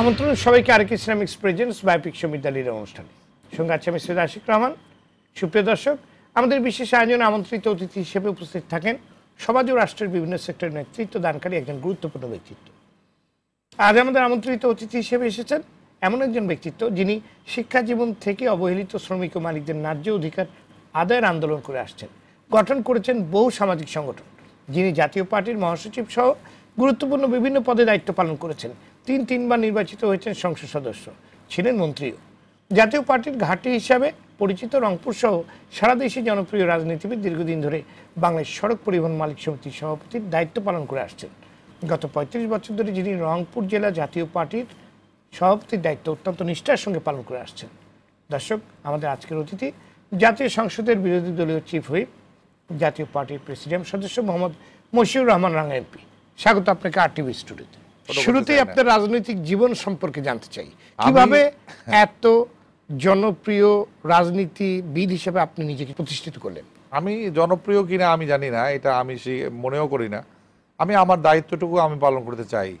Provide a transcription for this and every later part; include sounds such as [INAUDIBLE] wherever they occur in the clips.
আমন্ত্রণ, সবাইকে আরেক ইসলামিক্স প্রেজেন্স বাই বিশ্ববিদ্যালয়ের অনুষ্ঠানে। সঙ্গে আছে আমি সৈয়দ আশিক রহমান। সুপ্রিয় দর্শক, আমাদের বিশেষ আয়োজনে আমন্ত্রিত অতিথি হিসেবে উপস্থিত থাকেন সমাজ ও রাষ্ট্রের বিভিন্ন সেক্টরের নেতৃত্ব দানকারী একজন গুরুত্বপূর্ণ ব্যক্তিত্ব। আজ আমাদের আমন্ত্রিত অতিথি হিসেবে এসেছেন এমন একজন ব্যক্তিত্ব যিনি শিক্ষা জীবন থেকে অবহেলিত শ্রমিক ও মালিকদের ন্যায্য অধিকার আদায়ের আন্দোলন করে আসছেন। গঠন করেছেন বহু সামাজিক সংগঠন, যিনি জাতীয় পার্টির মহাসচিব সহ গুরুত্বপূর্ণ বিভিন্ন পদে দায়িত্ব পালন করেছেন। তিন তিনবার নির্বাচিত হয়েছেন সংসদ সদস্য। ছিলেন মন্ত্রীও। জাতীয় পার্টির ঘাঁটি হিসাবে পরিচিত রংপুর সহ সারা দেশে জনপ্রিয় রাজনীতিবিদ দীর্ঘদিন ধরে বাংলাদেশ সড়ক পরিবহন মালিক সমিতির সভাপতির দায়িত্ব পালন করে আসছেন। গত পঁয়ত্রিশ বছর ধরে যিনি রংপুর জেলা জাতীয় পার্টির সভাপতির দায়িত্ব অত্যন্ত নিষ্ঠার সঙ্গে পালন করে আসছেন। দর্শক, আমাদের আজকের অতিথি জাতীয় সংসদের বিরোধী দলীয় চিফ হুইপ জাতীয় পার্টির প্রেসিডেন্ট সদস্য মোহাম্মদ মশিউর রহমান রাঙা এমপি। স্বাগত আপনাকে আর টিভি স্টুডিওতে। শুরুতেই আপনার রাজনৈতিক জীবন সম্পর্কে জানতে চাই। কীভাবে এত জনপ্রিয় রাজনীতিবিদ হিসেবে আপনি নিজেকে প্রতিষ্ঠিত করলেন? আমি জনপ্রিয় কিনা আমি জানি না এটা আমি সে মনেও করি না। আমি আমার দায়িত্বটুকু আমি পালন করতে চাই।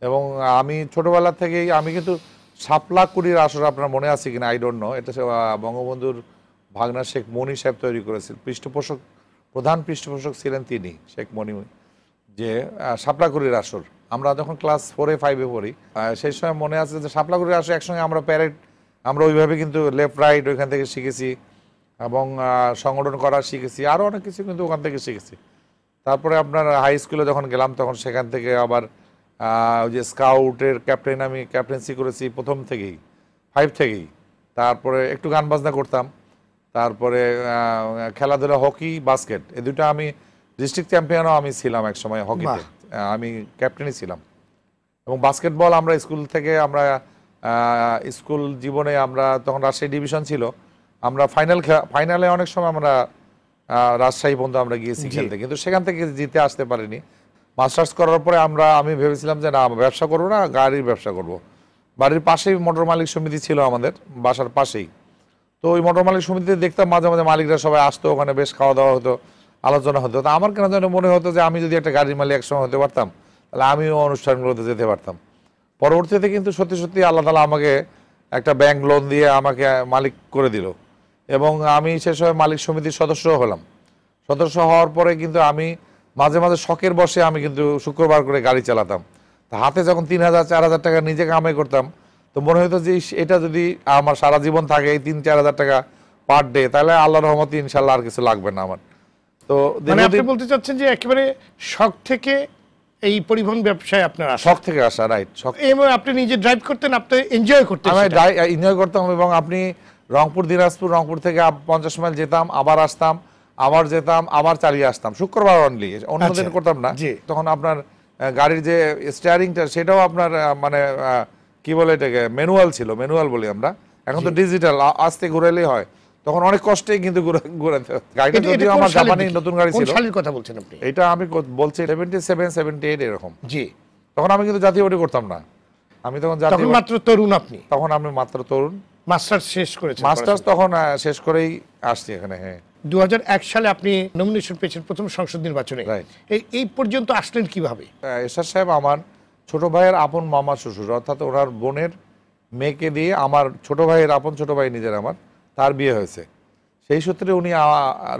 এবং আমি ছোটবেলা থেকেই আমি কিন্তু সাপলা কুড়ির আসর আপনার মনে আছে কিনা আই ডোন্ট নো এটা বঙ্গবন্ধুর ভাগনা শেখ মনি সাহেব তৈরি করেছিল পৃষ্ঠপোষক প্রধান পৃষ্ঠপোষক ছিলেন তিনি শেখ মনি যে আহ, শাপলাকুড়ির আসর। আমরা যখন ক্লাস ফোরে ফাইভে পড়ি সেই সময় মনে আছে যে শাপলাকুড়ির আসে একসঙ্গে আমরা প্যারেড আমরা ওইভাবে কিন্তু লেফট রাইট ওইখান থেকে শিখেছি এবং সংগঠন করা শিখেছি আরও অনেক কিছু কিন্তু ওখান থেকে শিখেছি। তারপরে আপনার হাই স্কুলে যখন গেলাম, তখন সেখান থেকে আবার ওই যে স্কাউটের ক্যাপ্টেন আমি ক্যাপ্টেন্সি করেছি প্রথম থেকেই ফাইভ থেকেই। তারপরে একটু গান বাজনা করতাম, তারপরে খেলাধুলা হকি বাস্কেট এই দুটো আমি ডিস্ট্রিক্ট চ্যাম্পিয়নও আমি ছিলাম এক সময় হকিতে আমি ক্যাপ্টেনই ছিলাম। এবং বাস্কেটবল আমরা স্কুল থেকে আমরা স্কুল জীবনে আমরা তখন রাজশাহী ডিভিশন ছিল আমরা ফাইনাল ফাইনালে অনেক সময় আমরা রাজশাহী পর্যন্ত আমরা গিয়েছি খেলতে কিন্তু সেখান থেকে জিতে আসতে পারিনি। মাস্টার্স করার পরে আমরা আমি ভেবেছিলাম যে না ব্যবসা করব না গাড়ির ব্যবসা করব। বাড়ির পাশেই মোটর মালিক সমিতি ছিল আমাদের বাসার পাশেই। তো ওই মোটর মালিক সমিতিতে দেখতাম মাঝে মাঝে মালিকরা সবাই আসতো ওখানে বেশ খাওয়া দাওয়া হতো। আলোচনা হতো। তা আমার কেন যেন মনে হতো যে আমি যদি একটা গাড়ির মালিক একসময় হতে পারতাম, তাহলে আমিও অনুষ্ঠানগুলোতে যেতে পারতাম। পরবর্তীতে কিন্তু সত্যি সত্যি আল্লাহ তালা আমাকে একটা ব্যাংক লোন দিয়ে আমাকে মালিক করে দিল। এবং আমি সে সময় মালিক সমিতির সদস্য হলাম। সদস্য হওয়ার পরে কিন্তু আমি মাঝে মাঝে শখের বসে আমি কিন্তু শুক্রবার করে গাড়ি চালাতাম। তা হাতে যখন তিন হাজার, চার হাজার টাকা নিজে কামাই করতাম, তো মনে হতো যে এটা যদি আমার সারা জীবন থাকে, এই তিন, চার হাজার টাকা পার ডে, তাহলে আল্লাহ রহমতে ইনশাল্লাহ আর কিছু লাগবে না আমার। তো মানে আপনি বলতে চাচ্ছেন যে একেবারে শখ থেকে এই পরিবহন ব্যবসায় আপনার শখ থেকে আসা রাইট শখ এবং আপনি নিজে ড্রাইভ করতেন আপনি এনজয় করতেন আমি এনজয় করতাম এবং আপনি রংপুর দিনাজপুর রংপুর থেকে পঞ্চাশ মাইল যেতাম আবার আসতাম আবার যেতাম আবার চালিয়ে আসতাম। শুক্রবার অনলি অন্যদিন আচ্ছা, করতাম না। তখন আপনার গাড়ির যে স্টিয়ারিংটা সেটাও আপনার মানে কি বলে এটাকে ম্যানুয়াল ছিল ম্যানুয়াল বলি আমরা। এখন তো ডিজিটাল আস্তে ঘুরাইলেই হয়। তখন অনেক কষ্টে কিন্তু ঘুরে গাড়িটা এটা- এটা যদিও আমার জাপানি নতুন গাড়ি ছিল। সালের কথা বলছেন আপনি? এটা আমি বলছি এরকম। জি। তখন আমি কিন্তু জাতীয় করতাম না। আমি তখন জাতীয় মাত্র তরুণ আপনি? তখন আমি মাত্র তরুণ। মাস্টার্স শেষ করেছেন মাস্টার্স তখন শেষ করেই আসছি এখানে হ্যাঁ। সালে আপনি নমিনেশন পেয়েছেন প্রথম সংসদ নির্বাচনে। এই পর্যন্ত আসলেন কীভাবে? এরশাদ সাহেব আমার ছোট ভাইয়ের আপন মামা শ্বশুর অর্থাৎ ওনার বোনের মেয়েকে দিয়ে আমার ছোট ভাইয়ের আপন ছোট ভাই নিজের আমার। তার বিয়ে হয়েছে। সেই সূত্রে উনি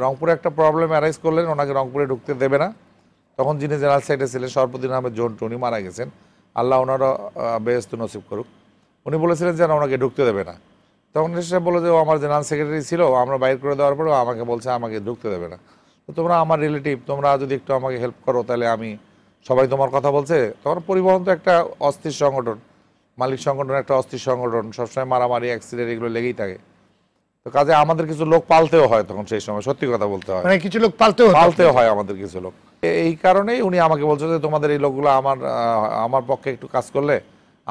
রংপুরে একটা প্রবলেম অ্যারাইজ করলেন, ওনাকে রংপুরে ঢুকতে দেবে না। তখন যিনি জেনারেল সেক্রেটারি ছিলেন সর্বদিন আহমেদ জন্টু, উনি মারা গেছেন। আল্লাহ ওনারও বেহস্ত নসিব করুক। উনি বলেছিলেন যে ওনাকে ঢুকতে দেবে না। তখন সে বলে যে, ও আমার জেনারেল সেক্রেটারি ছিল আমরা বাইর করে দেওয়ার পরেও আমাকে বলছে, আমাকে ঢুকতে দেবে না। তো তোমরা আমার রিলেটিভ, তোমরা যদি একটু আমাকে হেল্প করো, তাহলে আমি, সবাই তোমার কথা বলছে। তখন পরিবহন তো একটা অস্থির সংগঠন, মালিক সংগঠন, একটা অস্থির সংগঠন, সবসময় মারামারি অ্যাক্সিডেন্ট এগুলো লেগেই থাকে। তো কাজে আমাদের কিছু লোক পালতেও হয় তখন সেই সময় সত্যি কথা বলতে হয়। মানে কিছু লোক পালতেও পালতেও হয় আমাদের কিছু লোক। এই কারণেই উনি আমাকে বলছে যে তোমাদের এই লোকগুলো আমার আমার পক্ষে একটু কাজ করলে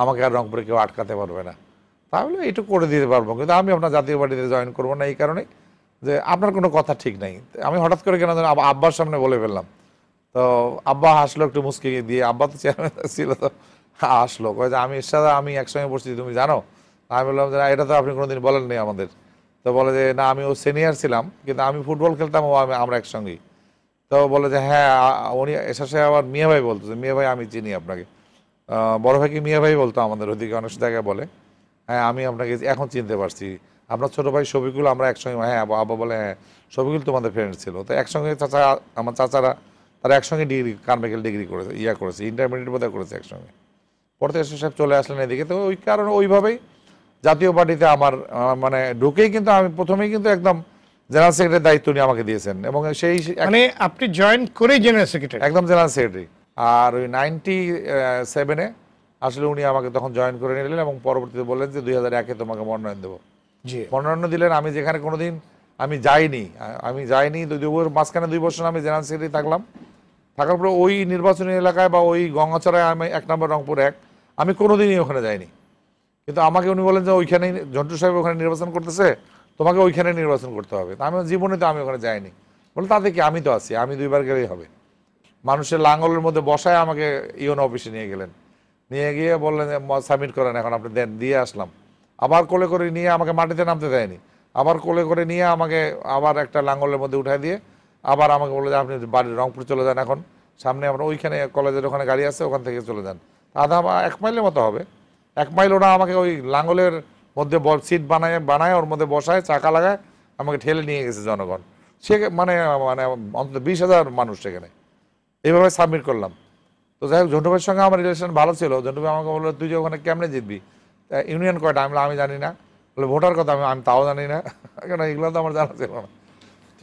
আমাকে আর রংপুরে কেউ আটকাতে পারবে না। তাহলে এইটু করে দিতে পারব কিন্তু আমি আপনার জাতীয় পার্টিতে জয়েন করব না এই কারণেই যে আপনার কোনো কথা ঠিক নাই। আমি হঠাৎ করে কেন আব্বার সামনে বলে ফেললাম। তো আব্বা হাসলো একটু মুসকি দিয়ে আব্বা তো চেয়ারম্যান ছিল তো হাসলো। কয়ে যে আমি এর সাথে আমি একসঙ্গে বসছি তুমি জানো? আমি বললাম যে এটা তো আপনি কোনোদিন বলেননি আমাদের। তো বলে যে, না, আমি ও সিনিয়র ছিলাম, কিন্তু আমি ফুটবল খেলতাম, ও আমি, আমরা একসঙ্গেই। তো বলে যে হ্যাঁ উনি এসে আবার মিয়া ভাই বলতো যে, মিয়া ভাই, আমি চিনি আপনাকে। বড় ভাইকে মিয়া ভাই বলতো আমাদের ওদিকে, অনেক জায়গায় বলে হ্যাঁ আমি আপনাকে এখন চিনতে পারছি। আপনার ছোটো ভাই শফিকুল, আমরা একসঙ্গে হ্যাঁ আব্বা বলে হ্যাঁ শফিকুল তোমাদের ফ্রেন্ড ছিল। তো একসঙ্গে চাচা, আমার চাচারা, তারা একসঙ্গে ডিগ্রি কারমেকেল ডিগ্রি করেছে, ইয়া করেছে ইন্টারমিডিয়েট বোধহয় করেছে একসঙ্গে। পরে এসে সব চলে আসলেন এদিকে, তো ওই কারণে ওইভাবেই জাতীয় পার্টিতে আমার মানে ঢুকেই কিন্তু আমি প্রথমেই কিন্তু একদম জেনারেল সেক্রেটারির দায়িত্ব নিয়ে আমাকে দিয়েছেন এবং সেই মানে আপনি জয়েন করে জেনারেল সেক্রেটারি? একদম জেনারেল সেক্রেটারি। আর ওই নাইনটি সেভেনে আসলে উনি আমাকে তখন জয়েন করে নিলেন এবং পরবর্তীতে বললেন যে দুই হাজার একে তোমাকে মনোনয়ন দেবো। জি। মনোনয়ন দিলেন আমি যেখানে কোনোদিন আমি যাইনি আমি যাইনি মাঝখানে দুই বছর আমি জেনারেল সেক্রেটারি থাকলাম। থাকার পরে ওই নির্বাচনী এলাকায় বা ওই গঙ্গাচড়ায় আমি এক নম্বর রংপুর এক আমি কোনোদিনই ওখানে যাইনি। কিন্তু আমাকে উনি বলেন যে ওইখানেই জন্টু সাহেব ওখানে নির্বাচন করতেছে, তোমাকে ওইখানে নির্বাচন করতে হবে। আমি জীবনে তো আমি ওখানে যাইনি। বলে তাতে কি আমি তো আছি, আমি দুইবার গেলেই হবে। মানুষের লাঙ্গলের মধ্যে বসায় আমাকে ইওন অফিসে নিয়ে গেলেন। নিয়ে গিয়ে বললেন সাবমিট করেন, এখন আপনি দেন, দিয়ে আসলাম। আবার কোলে করে নিয়ে আমাকে মাটিতে নামতে দেয়নি। আবার কোলে করে নিয়ে আমাকে আবার একটা লাঙ্গলের মধ্যে উঠাই দিয়ে আবার আমাকে বলল যে, আপনি বাড়ির রংপুর চলে যান এখন। সামনে আমরা ওইখানে কলেজের ওখানে গাড়ি আছে, ওখান থেকে চলে যান। আধা এক মাইলের মতো হবে। এক মাইল ওরা আমাকে ওই লাঙ্গলের মধ্যে সিট বানায় বানায়, ওর মধ্যে বসায়, চাকা লাগায়, আমাকে ঠেলে নিয়ে গেছে জনগণ। সে মানে মানে অন্তত বিশ হাজার মানুষ সেখানে। এইভাবে সাবমিট করলাম। তো যাই হোক ঝন্টু ভাইয়ের সঙ্গে আমার রিলেশন ভালো ছিল। ঝন্টু ভাই আমাকে বলল, তুই যে ওখানে কেমনে জিতবি? ইউনিয়ন কয়টা আমি আমি জানি না। বলে, ভোটার কথা আমি আমি তাও জানি না। [LAUGHS] কেন, এগুলো তো আমার জানা ছিল না।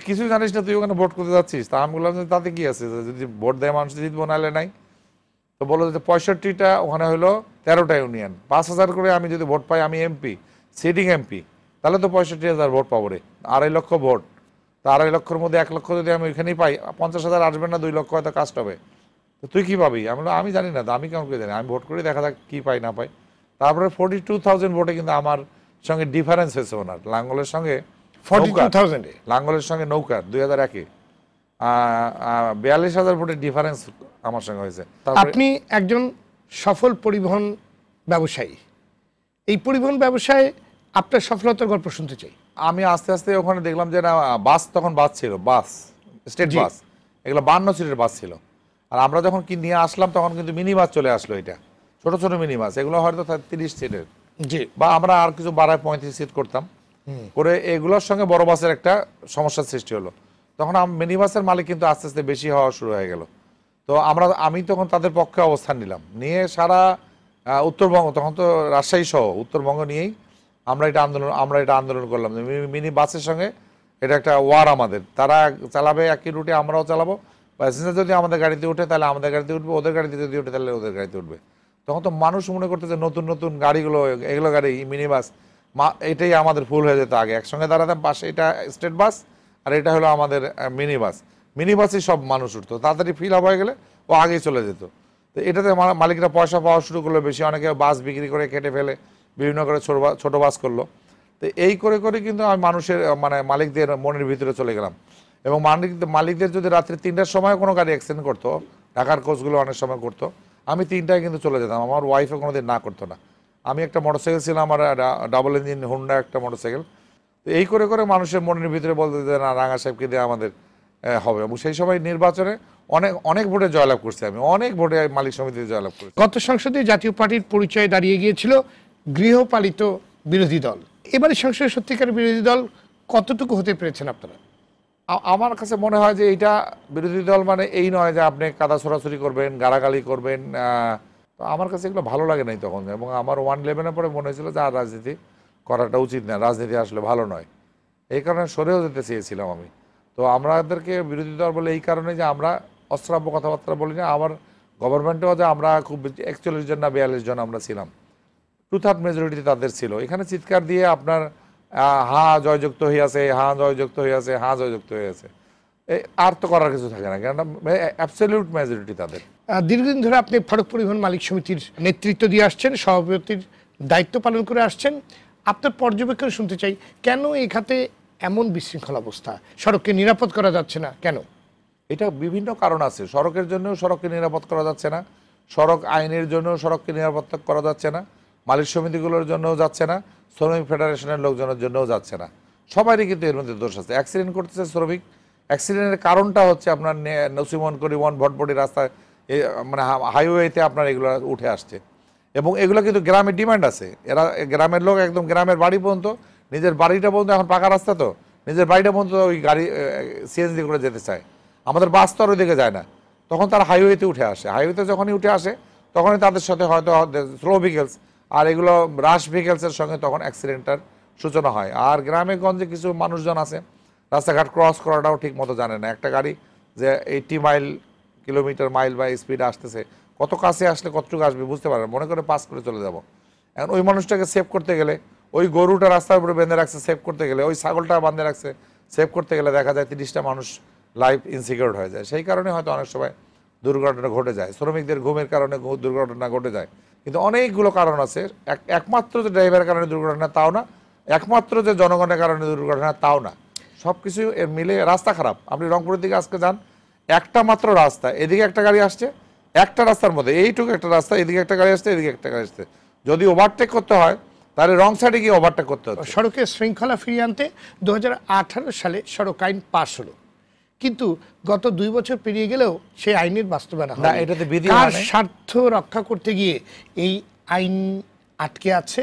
কিছু জানিস না, তুই ওখানে ভোট করতে যাচ্ছিস? তা আমি বললাম তাতে কি আছে? যদি ভোট দেয় মানুষ জিতবো, নাহলে নাই। তো বলল যে পঁয়ষট্টিটা ওখানে হলো তেরোটা ইউনিয়ন। পাঁচ হাজার করে আমি যদি ভোট পাই আমি এমপি সিটিং এমপি তাহলে তো পঁয়ষট্টি হাজার ভোট পাবো রে আড়াই লক্ষ ভোট। তা আড়াই লক্ষের মধ্যে এক লক্ষ যদি আমি ওইখানেই পাই পঞ্চাশ হাজার আসবে না দুই লক্ষ হয়তো কাস্ট হবে। তো তুই কী পাবি? আমি আমি জানি না তো আমি কেমন করে জানি আমি ভোট করি দেখা যাক কী পাই না পাই। তারপরে ফোর্টি টু থাউজেন্ড ভোটে কিন্তু আমার সঙ্গে ডিফারেন্স হয়েছে ওনার। লাঙ্গলের সঙ্গে ফর্টি টু থাউজেন্ডে লাঙ্গলের সঙ্গে নৌকা দুই হাজার একে। বিয়াল্লিশ হাজার ভোটের ডিফারেন্স আমার সঙ্গে হয়েছে। আপনি একজন সফল পরিবহন ব্যবসায়ী। এই পরিবহন ব্যবসায় আপনার সফলতার গল্প শুনতে চাই। আমি আস্তে আস্তে ওখানে দেখলাম যে না বাস তখন বাস ছিল বাস স্টেট বাস। এগুলো বান্ন সিটের বাস ছিল। আর আমরা যখন কি নিয়ে আসলাম তখন কিন্তু মিনি বাস চলে আসলো এটা। ছোট ছোট মিনি বাস এগুলো হয়তো তিরিশ সিটের। জি। বা আমরা আর কিছু বাড়ায় পঁয়ত্রিশ সিট করতাম। করে এগুলোর সঙ্গে বড় বাসের একটা সমস্যার সৃষ্টি হলো। তখন মিনি বাসের মালিক কিন্তু আস্তে আস্তে বেশি হওয়া শুরু হয়ে গেল। তো আমরা, আমি তখন তাদের পক্ষে অবস্থান নিলাম। নিয়ে সারা উত্তরবঙ্গ, তখন তো রাজশাহী সহ, উত্তরবঙ্গ নিয়েই আমরা এটা আন্দোলন, আমরা এটা আন্দোলন করলাম। মিনি বাসের সঙ্গে এটা একটা ওয়ার আমাদের। তারা চালাবে একই রুটে, আমরাও চালাবো। প্যাসেঞ্জার যদি আমাদের গাড়িতে উঠে, তাহলে আমাদের গাড়িতে উঠবে। ওদের গাড়িতে যদি উঠে, তাহলে ওদের গাড়িতে উঠবে। তখন তো মানুষ মনে করতে যে নতুন নতুন গাড়িগুলো, এগুলো গাড়ি মিনি বাস মা এটাই আমাদের ফুল হয়ে যেত আগে। একসঙ্গে দাঁড়াতাম, পাশে এটা স্টেট বাস আর এটা হলো আমাদের মিনি বাস মিনি বাসে সব মানুষ উঠতো। তাড়াতাড়ি ফিল আপ হয়ে গেলে ও আগেই চলে যেত। তো এটাতে মালিকরা পয়সা পাওয়া শুরু করল, বেশি অনেকে বাস বিক্রি করে কেটে ফেলে, বিভিন্ন করে ছোট বাস করল। তো এই করে করে কিন্তু আমি মানুষের মানে মালিকদের মনের ভিতরে চলে গেলাম। এবং মালিক, মালিকদের যদি রাত্রি তিনটার সময় কোনো গাড়ি অ্যাক্সিডেন্ট করতো, ঢাকার কোচগুলো অনেক সময় করতো, আমি তিনটায় কিন্তু চলে যেতাম। আমার ওয়াইফে কোনোদিন না করতো না। আমি একটা মোটরসাইকেল ছিলাম, আমার ডাবল ইঞ্জিন হুন্ডা একটা মোটরসাইকেল তো এই করে করে মানুষের মনের ভিতরে বলতে যে না রাঙা সাহেবকে দিয়ে আমাদের হবে। এবং সেই সময় নির্বাচনে অনেক অনেক ভোটে জয়লাভ করছি আমি। অনেক ভোটে মালিক সমিতিতে জয়লাভ করেছি। গত সংসদে জাতীয় পার্টির পরিচয় দাঁড়িয়ে গিয়েছিল গৃহপালিত বিরোধী দল। এবারে সংসদে সত্যিকার বিরোধী দল কতটুকু হতে পেরেছেন আপনারা? আমার কাছে মনে হয় যে এইটা বিরোধী দল মানে এই নয় যে আপনি কাদা ছোড়াছুরি করবেন গালাগালি করবেন তো আমার কাছে এগুলো ভালো লাগে নাই তখন। এবং আমার ওয়ান ইলেভেনের পরে মনে হয়েছিল যে আর রাজনীতি করাটা উচিত না, রাজনীতি আসলে ভালো নয়। এই কারণে সরেও যেতে চেয়েছিলাম আমি। তো আমাদেরকে বিরোধী দল বলে এই কারণে যে আমরা অস্ত্রাব্য কথাবার্তা বলি না, আমার গভর্নমেন্টেও যে আমরা খুব একচল্লিশ জন না বিয়াল্লিশ জন আমরা ছিলাম। টু থার্ড মেজরিটি তাদের ছিল। এখানে চিৎকার দিয়ে আপনার হা, জয়যুক্ত হইয়াছে হা, জয়যুক্ত হইয়াছে হা, জয়যুক্ত হইয়াছে আর তো করার কিছু থাকে না, কেননা অ্যাবসলিউট মেজরিটি তাদের। দীর্ঘদিন ধরে আপনি ফারুক পরিবহন মালিক সমিতির নেতৃত্ব দিয়ে আসছেন, সভাপতির দায়িত্ব পালন করে আসছেন। আপনার পর্যবেক্ষণ শুনতে চাই, কেন এই খাতে এমন বিশৃঙ্খল অবস্থা? সড়ককে নিরাপদ করা যাচ্ছে না, কেন? এটা বিভিন্ন কারণ আছে। সড়কের জন্য সড়ককে নিরাপদ করা যাচ্ছে না। সড়ক আইনের জন্য সড়ককে নিরাপত্তা করা যাচ্ছে না। মালিক সমিতিগুলোর জন্যও যাচ্ছে না। শ্রমিক ফেডারেশনের লোকজনের জন্যও যাচ্ছে না। সবারই কিন্তু এর মধ্যে দোষ আছে। অ্যাক্সিডেন্ট করতেছে শ্রমিক। অ্যাক্সিডেন্টের কারণটা হচ্ছে আপনার নসিমন করিমন ভটভটি রাস্তায় মানে হাইওয়েতে আপনার এগুলো উঠে আসছে। এবং এগুলো কিন্তু গ্রামের ডিমান্ড আছে। এরা গ্রামের লোক একদম গ্রামের বাড়ি পর্যন্ত, নিজের বাড়িটা পর্যন্ত এখন পাকা রাস্তা তো, নিজের বাড়িটা পর্যন্ত ওই গাড়ি সিএনজি করে যেতে চায়। আমাদের বাস তো আর ওই দিকে যায় না। তখন তারা হাইওয়েতে উঠে আসে। হাইওয়েতে যখনই উঠে আসে, তখনই তাদের সাথে হয়তো স্লো ভেহিকেলস আর এগুলো রাশ ভেহিকেলসের সঙ্গে তখন অ্যাক্সিডেন্টটার সূচনা হয়। আর গ্রামে গঞ্জে কিছু মানুষজন আছে, রাস্তাঘাট ক্রস করাটাও ঠিক মতো জানে না। একটা গাড়ি যে এইটি মাইল কিলোমিটার মাইল বা স্পিড আসতেছে কত কাছে আসলে কতটুকু আসবে বুঝতে পারে মনে করে পাস করে চলে যাব। এখন ওই মানুষটাকে সেভ করতে গেলে, ওই গরুটা রাস্তার উপরে বেঁধে রাখছে সেভ করতে গেলে, ওই ছাগলটা বাঁধে রাখছে সেভ করতে গেলে দেখা যায় তিরিশটা মানুষ লাইফ ইনসিকিউর হয়ে যায়। সেই কারণে হয়তো অনেক সময় দুর্ঘটনা ঘটে যায়। শ্রমিকদের ঘুমের কারণে দুর্ঘটনা ঘটে যায়। কিন্তু অনেকগুলো কারণ আছে। এক- একমাত্র যে ড্রাইভারের কারণে দুর্ঘটনা, তাও না। একমাত্র যে জনগণের কারণে দুর্ঘটনা, তাও না। সব কিছু মিলে রাস্তা খারাপ। আপনি রংপুরের দিকে আজকে যান, একটা মাত্র রাস্তা, এদিকে একটা গাড়ি আসছে একটা রাস্তার মধ্যে এইটুকু একটা রাস্তা এদিকে একটা গাড়ি আসছে এদিকে একটা গাড়ি আসছে। যদি ওভারটেক করতে হয় তাহলে রং সাইডে গিয়ে ওভারটেক করতে হচ্ছে। সড়কের শৃঙ্খলা ফিরিয়ে আনতে দু সালে সড়ক আইন পাশ হলো। কিন্তু গত দুই বছর পেরিয়ে গেলেও সেই আইনের বাস্তবায়ন না, এটাতে বিধি কার স্বার্থ রক্ষা করতে গিয়ে এই আইন আটকে আছে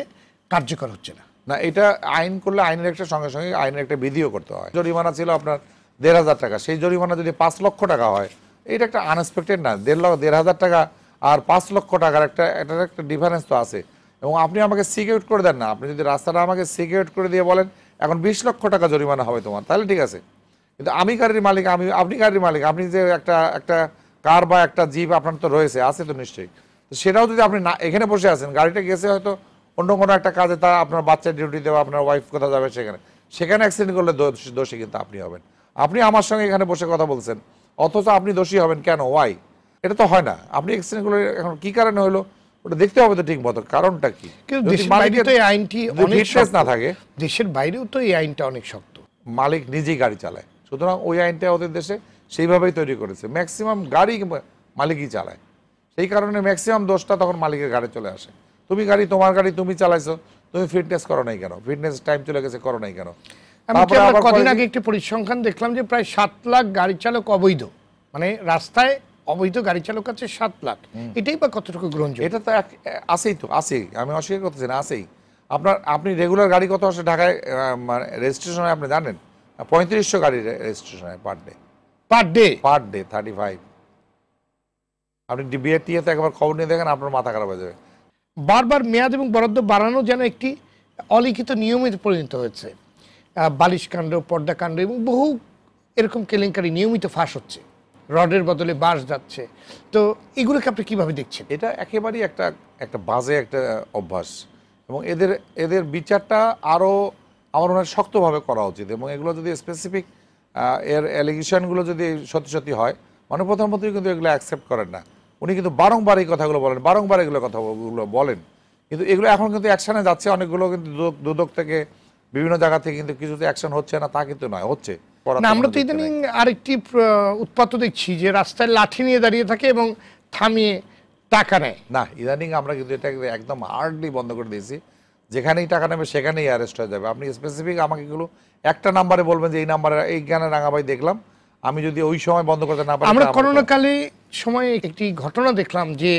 কার্যকর হচ্ছে না। না এটা আইন করলে আইনের একটা সঙ্গে সঙ্গে আইনের একটা বিধিও করতে হয়। জরিমানা ছিল আপনার দেড় হাজার টাকা। সেই জরিমানা যদি পাঁচ লক্ষ টাকা হয় এটা একটা আনএক্সপেক্টেড না, দেড় লক্ষ দেড় হাজার টাকা আর পাঁচ লক্ষ টাকার একটা, এটার একটা ডিফারেন্স তো আছে। এবং আপনি আমাকে সিকিউর করে দেন না, আপনি যদি রাস্তাটা আমাকে সিকিউর করে দিয়ে বলেন, এখন বিশ লক্ষ টাকা জরিমানা হবে তোমার, তাহলে ঠিক আছে। কিন্তু আমি গাড়ির মালিক, আমি, আপনি গাড়ির মালিক, আপনি যে একটা একটা কার বা একটা জিপ আপনার তো রয়েছে, আছে তো নিশ্চয়ই। তো সেটাও যদি আপনি না, এখানে বসে আছেন, গাড়িটা গেছে হয়তো অন্য কোনো একটা কাজে, তা আপনার বাচ্চার ডিউটি দেওয়া, আপনার ওয়াইফ কোথাও যাবে সেখানে। সেখানে অ্যাক্সিডেন্ট করলে দোষ- দোষী কিন্তু আপনি হবেন। আপনি আমার সঙ্গে এখানে বসে কথা বলছেন। অথচ আপনি দোষী হবেন কেন? ওয়াই এটা তো হয় না। আপনি অ্যাক্সিডেন্ট করলে এখন কি কারণে হলো? ওটা দেখতে হবে তো ঠিক মতো। কারণটা কি? কিন্তু দেশের বাইরে তো এই আইনটি অনেক না থাকে দেশের বাইরেও তো এই আইনটা অনেক শক্ত। মালিক নিজেই গাড়ি চালায়। সুতরাং ওই আইনটা ওদের দেশে সেইভাবেই তৈরি করেছে। ম্যাক্সিমাম গাড়ি মালিকই চালায়। সেই কারণে ম্যাক্সিমাম দোষটা তখন মালিকের গাড়ি চলে আসে। তুমি গাড়ি তোমার গাড়ি তুমি চালাইছো তুমি ফিটনেস করো নাই কেন? ফিটনেস টাইম চলে গেছে করো নাই কেন? এমনকি আমরা কদিন আগে একটি পরিসংখ্যান দেখলাম যে প্রায় সাত লাখ গাড়ি চালক অবৈধ। মানে রাস্তায় অবৈধ গাড়ি চালক আছে সাত লাখ। এটাই বা কতটুকু গ্রহণযোগ্য? এটা তো আছেই তো আছেই। আমি অস্বীকার করতেছি না আছেই। আপনার আপনি রেগুলার গাড়ি কত আসে ঢাকায় মানে রেজিস্ট্রেশনে আপনি জানেন? পঁয়ত্রিশশো গাড়ি রেজিস্ট্রেশন হয় per day per day per day thirty five আপনি বিআরটিএতে একবার খবর নিয়ে দেখেন আপনার মাথা খারাপ হয়ে যাবে। বারবার মেয়াদ এবং বরাদ্দ বাড়ানো যেন একটি অলিখিত নিয়মিত পরিণত হয়েছে। আহ, বালিশ কাণ্ড পর্দা কাণ্ড এবং বহু এরকম কেলেঙ্কারি নিয়মিত ফাঁস হচ্ছে। রডের বদলে বাঁশ যাচ্ছে। তো এগুলোকে আপনি কীভাবে দেখছেন? এটা একেবারেই একটা একটা বাজে একটা অভ্যাস এবং এদের এদের বিচারটা আরও আমার মনে হয় শক্তভাবে করা উচিত এবং এগুলো যদি স্পেসিফিক এর অ্যালিগেশনগুলো যদি সত্যি সত্যি হয় মানে প্রধানমন্ত্রী কিন্তু এগুলো অ্যাকসেপ্ট করেন না। উনি কিন্তু বারংবার এই কথাগুলো বলেন বারংবার এগুলো কথাগুলো বলেন। কিন্তু এগুলো এখন কিন্তু অ্যাকশনে যাচ্ছে অনেকগুলো কিন্তু দুদক থেকে বিভিন্ন জায়গা থেকে কিন্তু কিছুতে অ্যাকশন হচ্ছে না তা কিন্তু নয় হচ্ছে। না আমরা তো ইদানিং আরেকটি উৎপাত দেখছি যে রাস্তায় লাঠি নিয়ে দাঁড়িয়ে থাকে এবং থামিয়ে টাকা নেয়। না ইদানিং আমরা কিন্তু এটা একদম হার্ডলি বন্ধ করে দিয়েছি। যেখানেই টাকা নেবে সেখানেই অ্যারেস্ট হয়ে যাবে। আপনি স্পেসিফিক আমাকে এগুলো একটা নাম্বারে বলবেন যে এই নাম্বারে এই জ্ঞানে রাঙাবাই দেখলাম। আমি যদি ওই সময় বন্ধ করতে না পারি আমরা করোনাকালে সময়ে একটি ঘটনা দেখলাম যে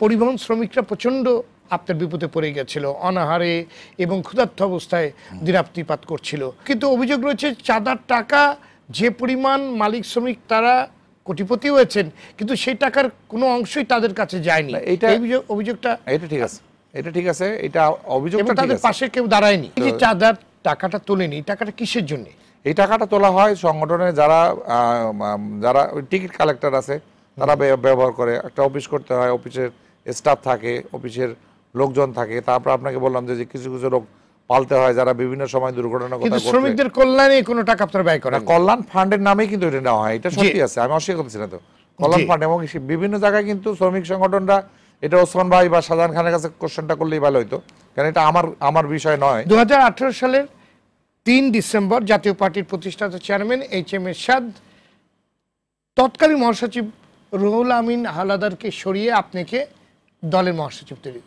পরিবহন শ্রমিকরা প্রচণ্ড আপনার বিপদে পড়ে গেছিল অনাহারে এবং ক্ষুধার্ত অবস্থায় দিনাপ্তিপাত করছিল। কিন্তু অভিযোগ রয়েছে চাঁদার টাকা যে পরিমাণ মালিক শ্রমিক তারা কোটিপতি হয়েছেন কিন্তু সেই টাকার কোনো অংশই তাদের কাছে যায়নি। অভিযোগ- অভিযোগটা এটা ঠিক আছে এটা ঠিক আছে এটা এবং অভিযোগটা তাদের পাশে কেউ দাঁড়ায়নি। এই যে চাঁদার টাকাটা তোলেনি এই টাকাটা কিসের জন্য? এই টাকাটা তোলা হয় সংগঠনে যারা যারা ওই টিকিট কালেক্টর আছে তারা ব্যবহার করে। একটা অফিস করতে হয় অফিসের স্টাফ থাকে অফিসের লোকজন থাকে তারপর আপনাকে বললাম যে কিছু কিছু লোক পালতে হয় যারা বিভিন্ন সময় দুর্ঘটনার কিন্তু শ্রমিকদের কল্যাণে কোনো টাকা আপনারা ব্যয় করেন কল্যাণ ফান্ডের নামেই কিন্তু এটা নেওয়া হয় এটা সত্যি আছে আমি অস্বীকার করতেছি না তো। কল্যাণ ফান্ড এবং বিভিন্ন জায়গায় কিন্তু শ্রমিক সংগঠনরা এটা ওসমান ভাই বা শাহজাহান খানের কাছে কোশ্চেনটা করলেই ভালো হতো কারণ এটা আমার আমার বিষয় নয়। দু সালের তিন ডিসেম্বর জাতীয় পার্টির প্রতিষ্ঠাতা চেয়ারম্যান এইচ এম এরশাদ তৎকালীন মহাসচিব রুহুল আমিন হালাদারকে সরিয়ে আপনাকে দলের মহাসচিব তৈরি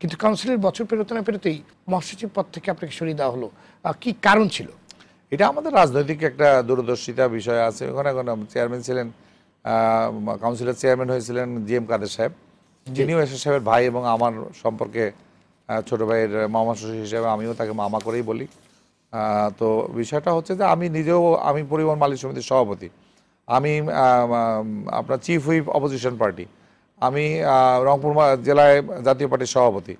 কিন্তু কাউন্সিলের বছর পেরোতে না পেরোতেই মহাসচিব পদ থেকে আপনাকে সরিয়ে দেওয়া হলো। কি কারণ ছিল? এটা আমাদের রাজনৈতিক একটা দূরদর্শিতা বিষয় আছে। ওখানে ওখানে চেয়ারম্যান ছিলেন কাউন্সিলের চেয়ারম্যান হয়েছিলেন জি এম কাদের সাহেব। তিনিও এসএস সাহেবের ভাই এবং আমার সম্পর্কে ছোট ভাইয়ের মামা শ্বশুর হিসেবে আমিও তাকে মামা করেই বলি। তো বিষয়টা হচ্ছে যে আমি নিজেও আমি পরিবহন মালিক সমিতির সভাপতি। আমি আপনার চিফ হুইপ অপোজিশন পার্টি আমি রংপুর জেলায় জাতীয় পার্টির সভাপতি।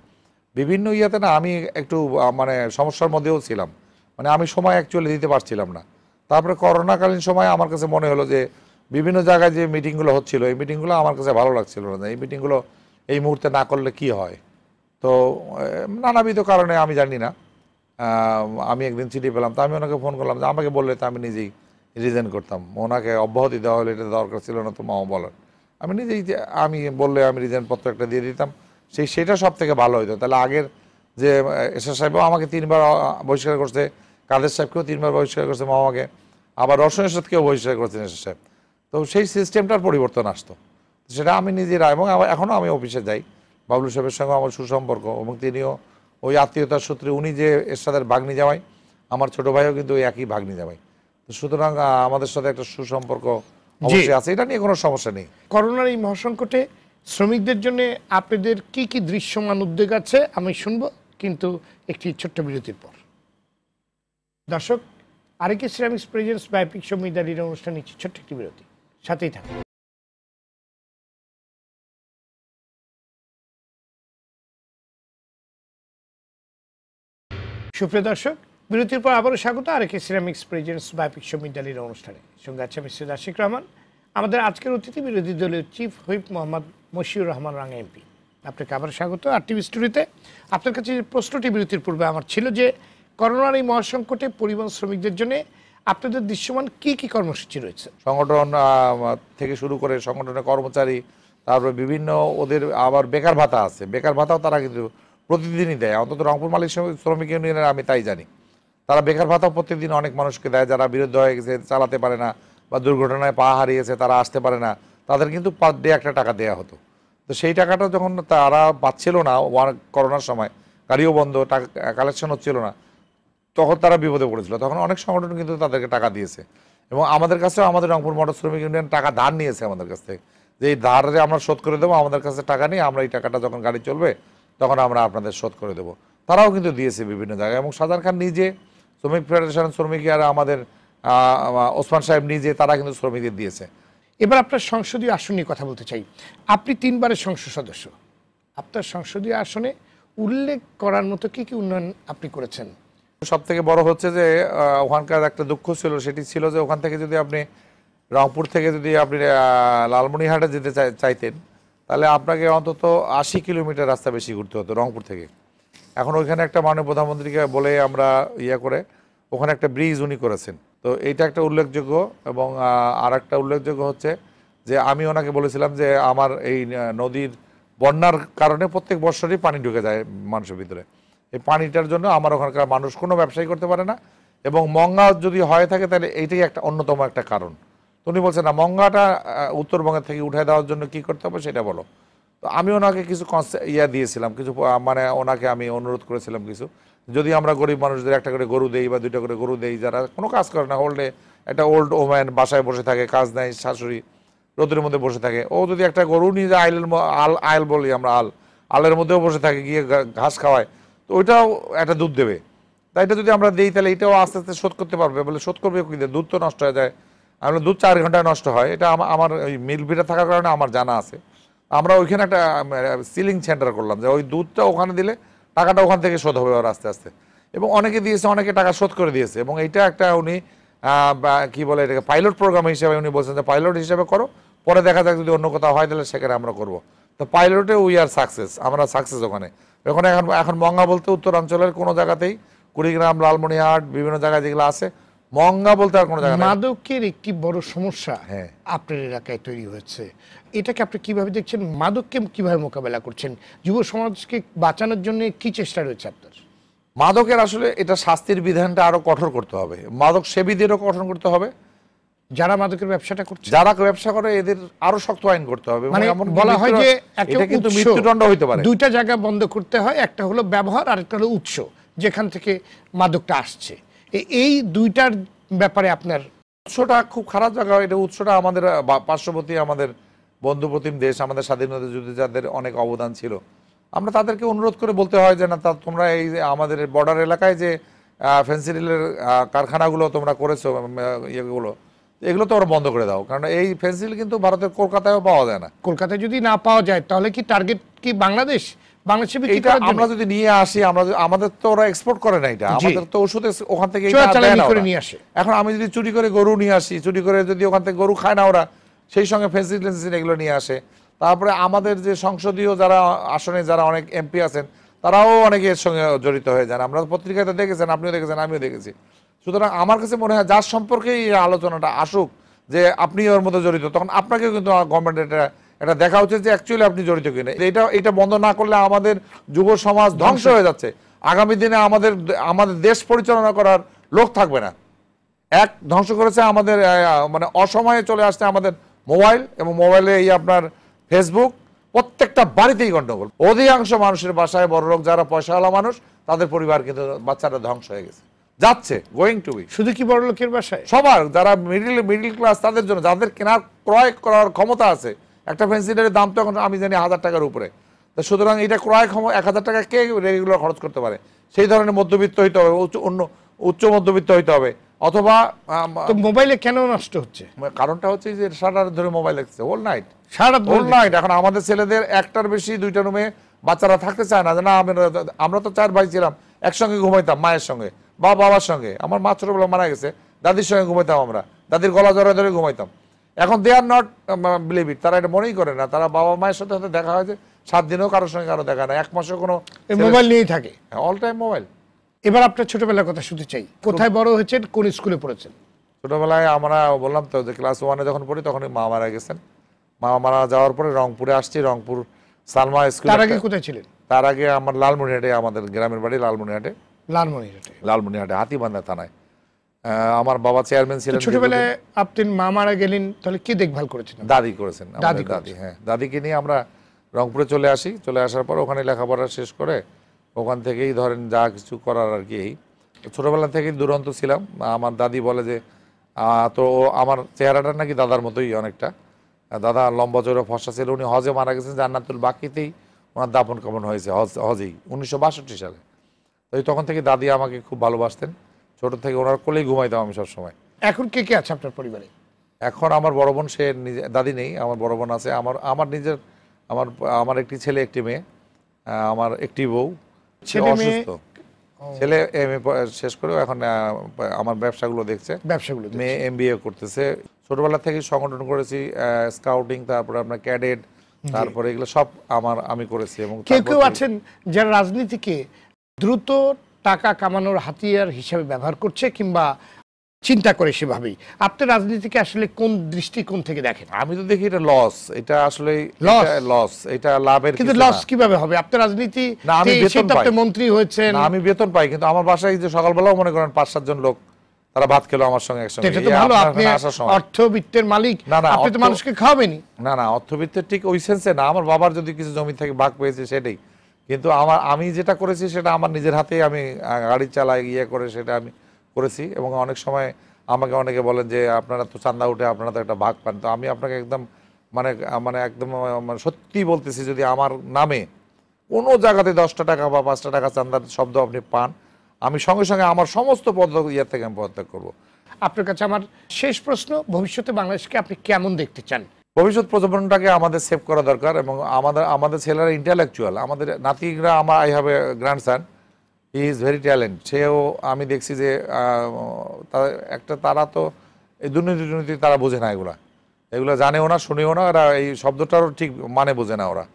বিভিন্ন ইয়াতে না আমি একটু মানে সমস্যার মধ্যেও ছিলাম। মানে আমি সময় অ্যাকচুয়ালি দিতে পারছিলাম না। তারপরে করোনাকালীন সময় আমার কাছে মনে হলো যে, বিভিন্ন জায়গায় যে মিটিংগুলো হচ্ছিল, এই মিটিংগুলো আমার কাছে ভালো লাগছিল না। এই মিটিংগুলো এই মুহূর্তে না করলে কি হয়? তো নানাবিধ কারণে আমি জানি না। আমি একদিন চিঠি পেলাম, তো আমি ওনাকে ফোন করলাম যে, আমাকে বললে তো আমি নিজেই রিজাইন করতাম। ওনাকে অব্যাহতি দেওয়া হলে এটা দরকার ছিল না, তো মামা বলার আমি নিজেই আমি বললে আমি রিজাইন পত্র একটা দিয়ে দিতাম। সেই সেটা সব থেকে ভালো হতো তাহলে আগের যে এসআর সাহেবও আমাকে তিনবার বহিষ্কার করছে। কাদের সাহেবকেও তিনবার বহিষ্কার করছে মামাকে আবার রসন এরশাদকেও বহিষ্কার করছেন এসআর সাহেব। তো সেই সিস্টেমটার পরিবর্তন আসতো। সেটা আমি নিজেরা এবং এখনও আমি অফিসে যাই। বাবলু সাহেবের সঙ্গে আমার সুসম্পর্ক এবং তিনিও ওই আত্মীয়তার সূত্রে উনি যে এরশাদের ভাগ্নি জামাই, আমার ছোটো ভাইও কিন্তু ওই একই ভাগ্নি জামাই। তো সুতরাং আমাদের সাথে একটা সুসম্পর্ক অবশ্যই আছে। এটা নিয়ে কোনো সমস্যা নেই। করোনার এই মহাসংকটে শ্রমিকদের জন্য আপনাদের কি কি দৃশ্যমান উদ্যোগ আছে আমি শুনব কিন্তু একটি ছোট্ট বিরতির পর। দর্শক আরেকে সিরামিক্স প্রেজেন্স ব্যাপিক সমিদারির অনুষ্ঠান নিচ্ছি ছোট্ট একটি বিরতি। সাথেই থাকুন। সুপ্রিয় দর্শক বিরতির পর আবারও স্বাগত আর আরেকে সিরামিক্স প্রেজেন্স ব্যাপিক সমিদারির অনুষ্ঠানে। সঙ্গে আছে মিস্টার আশিক রহমান, আমাদের আজকের অতিথি বিরোধী দলীয় chief whip Mohammad Mashiur Rahman Ranga MP. আপনাকে আবার স্বাগত আর টিভি স্টুডিওতে। আপনার কাছে প্রশ্নটি বিরতির পূর্বে আমার ছিল যে, করোনার এই মহাসংকটে পরিবহন শ্রমিকদের জন্য আপনাদের দৃশ্যমান কি কি কর্মসূচি রয়েছে? সংগঠন থেকে শুরু করে সংগঠনের কর্মচারী, তারপরে বিভিন্ন ওদের আবার বেকার ভাতা আছে। বেকার ভাতাও তারা কিন্তু প্রতিদিনই দেয়। অন্তত রংপুর মালিক শ্রমিক ইউনিয়নের, আমি তাই জানি। তারা বেকার ভাতাও প্রত্যেকদিন অনেক মানুষকে দেয়, যারা বিরুদ্ধ হয়ে গেছে, চালাতে পারে না বা দুর্ঘটনায় পা হারিয়েছে, তারা আসতে পারে না। তাদের কিন্তু পার ডে একটা টাকা দেওয়া হতো। তো সেই টাকাটা যখন তারা পাচ্ছিল না করোনার সময়, গাড়িও বন্ধ, টাকা কালেকশন হচ্ছিল না, তখন তারা বিপদে পড়েছিল। তখন অনেক সংগঠন কিন্তু তাদেরকে টাকা দিয়েছে। এবং আমাদের কাছেও আমাদের রংপুর মোটর শ্রমিক ইউনিয়ন টাকা ধার নিয়েছে আমাদের কাছ থেকে। যে এই ধারে আমরা শোধ করে দেবো, আমাদের কাছে টাকা নেই, আমরা এই টাকাটা যখন গাড়ি চলবে, তখন আমরা আপনাদের শোধ করে দেবো। তারাও কিন্তু দিয়েছে বিভিন্ন জায়গায়। এবং সাজার খান নিজে শ্রমিক ফেডারেশন শ্রমিক আর আমাদের ওসমান সাহেব নিজে তারা কিন্তু শ্রমিকদের দিয়েছে। এবার আপনার সংসদীয় আসন নিয়ে কথা বলতে চাই। আপনি তিনবারের সংসদ সদস্য। আপনার সংসদীয় আসনে উল্লেখ করার মতো কি কি উন্নয়ন আপনি করেছেন? সব থেকে বড় হচ্ছে যে ওখানকার একটা দুঃখ ছিল সেটি ছিল যে ওখান থেকে যদি আপনি রংপুর থেকে যদি আপনি আহ, লালমনিরহাটে যেতে চাই- চাইতেন তাহলে আপনাকে অন্তত আশি কিলোমিটার রাস্তা বেশি ঘুরতে হতো রংপুর থেকে। এখন ওইখানে একটা মাননীয় প্রধানমন্ত্রীকে বলে আমরা ইয়ে করে, ওখানে একটা ব্রিজ উনি করেছেন। তো এইটা একটা উল্লেখযোগ্য এবং আর একটা উল্লেখযোগ্য হচ্ছে যে আমি ওনাকে বলেছিলাম যে আমার এই নদীর বন্যার কারণে প্রত্যেক বছরই পানি ঢুকে যায় মানুষের ভিতরে। এই পানিটার জন্য আমার ওখানকার মানুষ কোনো ব্যবসায়ী করতে পারে না এবং মঙ্গা যদি হয়ে থাকে তাহলে এইটাই একটা অন্যতম একটা কারণ। তো উনি বলছেন, না মঙ্গাটা উত্তরবঙ্গের থেকে উঠে দেওয়ার জন্য কি করতে হবে সেটা বলো। তো আমি ওনাকে কিছু ইয়া দিয়েছিলাম, কিছু মানে ওনাকে আমি অনুরোধ করেছিলাম কিছু। যদি আমরা গরিব মানুষদের একটা করে গরু দেই বা দুইটা করে গরু দেই, যারা কোনো কাজ করে না ওল্ডে একটা ওল্ড ওম্যান বাসায় বসে থাকে, কাজ নাই, শাশুড়ি রোদের মধ্যে বসে থাকে, ও যদি একটা গরু নিয়ে যায় আইলের আল আইল বলি আমরা আল, আলের মধ্যেও বসে থাকে, গিয়ে ঘাস খাওয়ায়, তো ওইটাও একটা দুধ দেবে। তাই এটা যদি আমরা দিই, তাহলে এটাও আস্তে আস্তে শোধ করতে পারবে। বলে শোধ করবে কি? দুধ তো নষ্ট হয়ে যায়। আমরা দুধ চার ঘন্টায় নষ্ট হয়। এটা আমার ওই মিল ভিটা থাকার কারণে আমার জানা আছে। আমরা ওইখানে একটা সিলিং সেন্টার করলাম যে ওই দুধটা ওখানে দিলে টাকাটা ওখান থেকে শোধ হবে ওর আস্তে আস্তে। এবং অনেকে দিয়েছে অনেকে টাকা শোধ করে দিয়েছে। এবং এইটা একটা উনি কি বলে এটাকে পাইলট প্রোগ্রাম হিসেবে উনি বলছেন যে পাইলট হিসেবে করো পরে দেখা যাক যদি অন্য কোথাও হয় তাহলে সেখানে আমরা করব। তো পাইলটে উই আর সাকসেস আমরা সাকসেস ওখানে। ওখানে এখন এখন মঙ্গা বলতে উত্তরাঞ্চলের কোনো জায়গাতেই কুড়িগ্রাম লালমনিরহাট বিভিন্ন জায়গায় যেগুলো আছে মঙ্গা বলতে আর কোনো জায়গা মাদকের একটি বড় সমস্যা হ্যাঁ। আপনার এলাকায় তৈরি হয়েছে। এটাকে আপনি কীভাবে দেখছেন? মাদককে কীভাবে মোকাবেলা করছেন? যুব সমাজকে বাঁচানোর জন্য কি চেষ্টা রয়েছে আপনার? মাদকের আসলে এটা শাস্তির বিধানটা আরও কঠোর করতে হবে। মাদক সেবীদেরও কঠোর করতে হবে। যারা মাদকের ব্যবসাটা করছে। যারা ব্যবসা করে এদের আরও শক্ত আইন করতে হবে। মানে বলা হয় যে এটা কিন্তু মৃত্যুদণ্ড হইতে পারে। দুইটা জায়গা বন্ধ করতে হয় একটা হলো ব্যবহার আর একটা হলো উৎস যেখান থেকে মাদকটা আসছে। এই দুইটার ব্যাপারে আপনার উৎসটা খুব খারাপ জায়গা। এটা উৎসটা আমাদের পার্শ্ববর্তী আমাদের বন্ধুপ্রতিম দেশ আমাদের স্বাধীনতা যুদ্ধে যাদের অনেক অবদান ছিল। আমরা তাদেরকে অনুরোধ করে বলতে হয় যে না তা তোমরা এই আমাদের বর্ডার এলাকায় যে ফেন্সিডিলের কারখানাগুলো তোমরা করেছ ইয়েগুলো এগুলো তোমরা বন্ধ করে দাও। কারণ এই ফেন্সিল কিন্তু ভারতের কলকাতায়ও পাওয়া যায় না। কলকাতায় যদি না পাওয়া যায় তাহলে কি টার্গেট কি বাংলাদেশ? আমরা যদি নিয়ে আসি আমরা আমাদের তো ওরা এক্সপোর্ট করে না এটা। আমাদের তো ওষুধ ওখান থেকে। এখন আমি যদি চুরি করে গরু নিয়ে আসি চুরি করে যদি ওখান থেকে গরু খায় না ওরা সেই সঙ্গে ফেন্সিল টেন্সিল এগুলো নিয়ে আসে। তারপরে আমাদের যে সংসদীয় যারা আসনে যারা অনেক এমপি আছেন তারাও অনেকে এর সঙ্গে জড়িত হয়ে যান। আমরা পত্রিকায় তো দেখেছেন আপনিও দেখেছেন আমিও দেখেছি। সুতরাং আমার কাছে মনে হয় যার সম্পর্কে এই আলোচনাটা আসুক যে আপনি ওর মধ্যে জড়িত তখন আপনাকেও কিন্তু গভর্নমেন্ট এটা এটা দেখা উচিত যে অ্যাকচুয়ালি আপনি জড়িত কিনা। এটা এটা বন্ধ না করলে আমাদের যুব সমাজ ধ্বংস হয়ে যাচ্ছে। আগামী দিনে আমাদের আমাদের দেশ পরিচালনা করার লোক থাকবে না। এক ধ্বংস করেছে আমাদের মানে অসময়ে চলে আসছে আমাদের মোবাইল এবং মোবাইলে এই আপনার ফেসবুক প্রত্যেকটা বাড়িতেই গন্ডগোল। অধিকাংশ মানুষের বাসায় বড় লোক যারা পয়সাওয়ালা মানুষ তাদের পরিবার কিন্তু বাচ্চারা ধ্বংস হয়ে গেছে। যাচ্ছে গোয়িং টু বি শুধু কি বড় লোকের বাসায়? সবার যারা মিডিল মিডিল ক্লাস তাদের জন্য যাদের কেনার ক্রয় করার ক্ষমতা আছে একটা ফেন্সিডারের দাম তো এখন আমি জানি হাজার টাকার উপরে। তো সুতরাং এটা ক্রয় ক্ষম এক হাজার টাকা কে রেগুলার খরচ করতে পারে? সেই ধরনের মধ্যবিত্ত হইতে হবে উচ্চ অন্য উচ্চ মধ্যবিত্ত হইতে হবে। অথবা তো মোবাইলে কেন নষ্ট হচ্ছে? কারণটা হচ্ছে যে সারা রাত ধরে মোবাইল দেখছে হোল নাইট সারা হোল নাইট এখন আমাদের ছেলেদের একটার বেশি দুইটা রুমে বাচ্চারা থাকতে চায় না যে না আমরা তো চার ভাই ছিলাম একসঙ্গে ঘুমাইতাম মায়ের সঙ্গে বা বাবার সঙ্গে। আমার মা ছোটবেলা মারা গেছে দাদির সঙ্গে ঘুমাইতাম আমরা দাদির গলা জড়ায় ধরে ঘুমাইতাম। এখন দে আর নট বিলিভ ইট তারা এটা মনেই করে না তারা বাবা মায়ের সাথে হয়তো দেখা হয় যে সাত দিনেও কারোর সঙ্গে কারও দেখা না এক মাসে কোনো মোবাইল নিয়েই থাকে। অল টাইম মোবাইল এবার আপনার ছোটবেলার কথা শুনতে চাই। কোথায় বড় হয়েছেন কোন স্কুলে পড়েছেন? ছোটবেলায় আমরা বললাম তো যে ক্লাস ওয়ানে যখন পড়ি তখনই মা মারা গেছেন। মা মারা যাওয়ার পরে রংপুরে আসছি রংপুর সালমা স্কুল তার আগে কোথায় ছিলেন? তার আগে আমার লালমনিহাটে আমাদের গ্রামের বাড়ি লালমনিহাটে লালমনিরহাটে। লালমনিহাটে হাতিবান্ধা থানায়। আমার বাবা চেয়ারম্যান ছিলেন ছোটবেলায় আপনি মা মারা গেলেন তাহলে কি দেখভাল করেছেন দাদি করেছেন দাদি দাদি হ্যাঁ। দাদিকে নিয়ে আমরা রংপুরে চলে আসি চলে আসার পর ওখানে লেখাপড়া শেষ করে ওখান থেকেই ধরেন যা কিছু করার আর কি। এই ছোটবেলা থেকেই দুরন্ত ছিলাম। আমার দাদি বলে যে তো ও আমার চেহারাটা নাকি দাদার মতোই অনেকটা। দাদা লম্বা চৌড়া ফসা ছিল উনি হজে মারা গেছেন জান্নাতুল বাকিতেই ওনার দাপন কাপন হয়েছে হজ হজেই উনিশশো বাষট্টি সালে। তো তখন থেকে দাদি আমাকে খুব ভালোবাসতেন। ছোট থেকে ওনার কোলেই ঘুমাইতাম আমি সবসময়। এখন কে কে আছে আপনার পরিবারে? এখন আমার বড় বোন সে নিজে দাদি নেই আমার বড় বোন আছে। আমার আমার নিজের আমার আমার একটি ছেলে একটি মেয়ে আমার একটি বউ। ছেলে? অসুস্থ। ছেলে এম শেষ করেও এখন আমার ব্যবসাগুলো দেখছে। ব্যবসাগুলো মেয়ে এম করতেছে। ছোটবেলা থেকে সংগঠন করেছি স্কাউটিং তারপরে আপনার ক্যাডেট তারপরে এগুলো সব আমার আমি করেছি এবং কেউ কেউ আছেন যারা রাজনীতিকে দ্রুত টাকা কামানোর হাতিয়ার হিসাবে ব্যবহার করছে কিংবা চিন্তা করে সেভাবেই আপনি রাজনীতিকে আসলে কোন দৃষ্টিকোণ থেকে দেখেন আমি তো দেখি এটা লস এটা আসলে Loss? লস এটা লাভের কিন্তু লস না। কীভাবে হবে আপনি রাজনীতি না, আমি বেতন পাই। আপনি মন্ত্রী হয়েছেন না আমি বেতন পাই কিন্তু আমার বাসায় যে সকালবেলাও মনে করেন পাঁচ সাতজন লোক তারা ভাত খেলো আমার সঙ্গে একসঙ্গে এটা তো ভালো আপনি। অর্থবিত্তের মালিক না, না, আপনি তো মানুষকে খাওয়াবেনি না না অর্থবিত্তের ঠিক ওই সেন্সে না আমার বাবার যদি কিছু জমি থেকে ভাগ পেয়েছে সেটাই কিন্তু আমার আমি যেটা করেছি সেটা আমার নিজের হাতেই আমি গাড়ি চালাই ইয়ে করে সেটা আমি করেছি এবং অনেক সময় আমাকে অনেকে বলেন যে আপনারা তো চান্দা উঠে আপনারা তো একটা ভাগ পান। তো আমি আপনাকে একদম মানে মানে একদম মানে সত্যি বলতেছি যদি আমার নামে কোনো জায়গাতে দশটা টাকা বা পাঁচটা টাকা চান্দার শব্দ আপনি পান আমি সঙ্গে সঙ্গে আমার সমস্ত পদ ইয়ে থেকে আমি পদত্যাগ করব। আপনার কাছে আমার শেষ প্রশ্ন ভবিষ্যতে বাংলাদেশকে আপনি কেমন দেখতে চান? ভবিষ্যৎ প্রজন্মটাকে আমাদের সেভ করা দরকার এবং আমাদের আমাদের ছেলেরা ইন্টালেকচুয়াল আমাদের নাতিরা আমার I have a grandson he is very talent সেও আমি দেখছি যে একটা তারা তো এই দুর্নীতি দুর্নীতি তারা বোঝে না এগুলা। এগুলো জানেও না শুনেও না এরা এই শব্দটারও ঠিক মানে বোঝে না ওরা।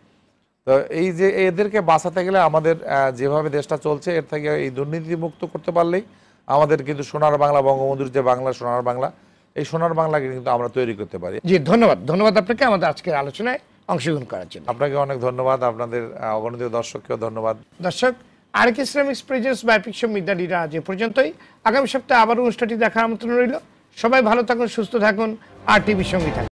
তো এই যে এদেরকে বাঁচাতে গেলে আমাদের যেভাবে দেশটা চলছে এর থেকে এই দুর্নীতি মুক্ত করতে পারলেই আমাদের কিন্তু সোনার বাংলা বঙ্গবন্ধুর যে বাংলা সোনার বাংলা এই সোনার বাংলাকে কিন্তু আমরা তৈরি করতে পারি। জি ধন্যবাদ। ধন্যবাদ আপনাকে আমাদের আজকের আলোচনায় অংশগ্রহণ করার জন্য। আপনাকে অনেক ধন্যবাদ। আপনাদের অগণিত দর্শককেও ধন্যবাদ। দর্শক আরেক ইসলামিক প্রেজেন্স বাই পিকশন মিডালিরা আজ পর্যন্তই। আগামী সপ্তাহে আবার অনুষ্ঠানটি দেখার আমন্ত্রণ রইল। সবাই ভালো থাকুন, সুস্থ থাকুন। আর টিভির সঙ্গে থাকুন।